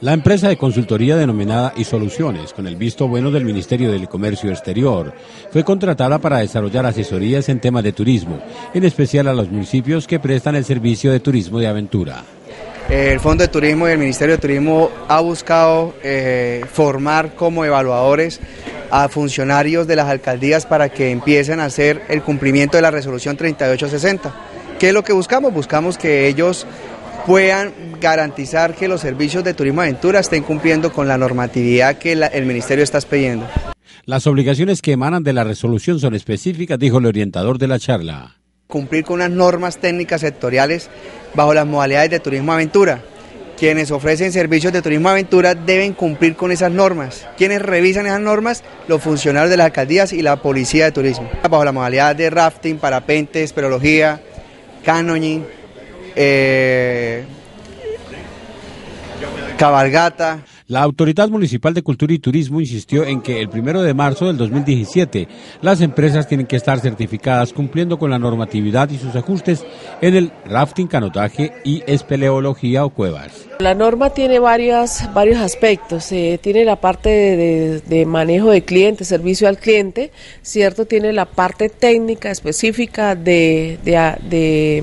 La empresa de consultoría denominada y Soluciones, con el visto bueno del Ministerio del Comercio Exterior, fue contratada para desarrollar asesorías en temas de turismo, en especial a los municipios que prestan el servicio de turismo de aventura. El Fondo de Turismo y el Ministerio de Turismo ha buscado eh, formar como evaluadores a funcionarios de las alcaldías para que empiecen a hacer el cumplimiento de la resolución 3860. ¿Qué es lo que buscamos? Buscamos que ellos puedan garantizar que los servicios de turismo aventura estén cumpliendo con la normatividad que el Ministerio está pidiendo. Las obligaciones que emanan de la resolución son específicas, dijo el orientador de la charla. Cumplir con unas normas técnicas sectoriales bajo las modalidades de turismo aventura. Quienes ofrecen servicios de turismo aventura deben cumplir con esas normas. Quienes revisan esas normas, los funcionarios de las alcaldías y la policía de turismo. Bajo la modalidad de rafting, parapentes, perología, canoning, eh, cabalgata. La Autoridad Municipal de Cultura y Turismo insistió en que el primero de marzo del 2017 las empresas tienen que estar certificadas cumpliendo con la normatividad y sus ajustes en el rafting, canotaje y espeleología o cuevas. La norma tiene varias, varios aspectos. Eh, tiene la parte de, manejo de cliente, servicio al cliente, ¿cierto? Tiene la parte técnica específica de, de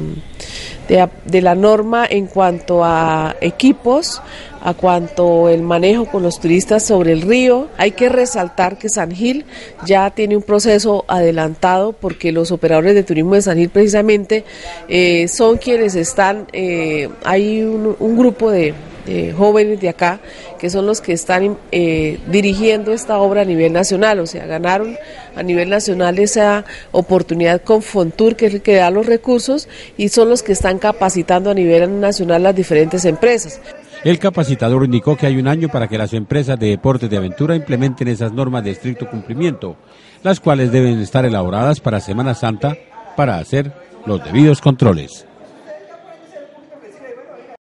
de, la norma en cuanto a equipos, a cuanto el manejo con los turistas sobre el río. Hay que resaltar que San Gil ya tiene un proceso adelantado porque los operadores de turismo de San Gil precisamente eh, son quienes están, eh, hay un grupo de, eh, jóvenes de acá, que son los que están eh, dirigiendo esta obra a nivel nacional, o sea, ganaron a nivel nacional esa oportunidad con Fontur, que es el que da los recursos, y son los que están capacitando a nivel nacional las diferentes empresas. El capacitador indicó que hay un año para que las empresas de deportes de aventura implementen esas normas de estricto cumplimiento, las cuales deben estar elaboradas para Semana Santa para hacer los debidos controles.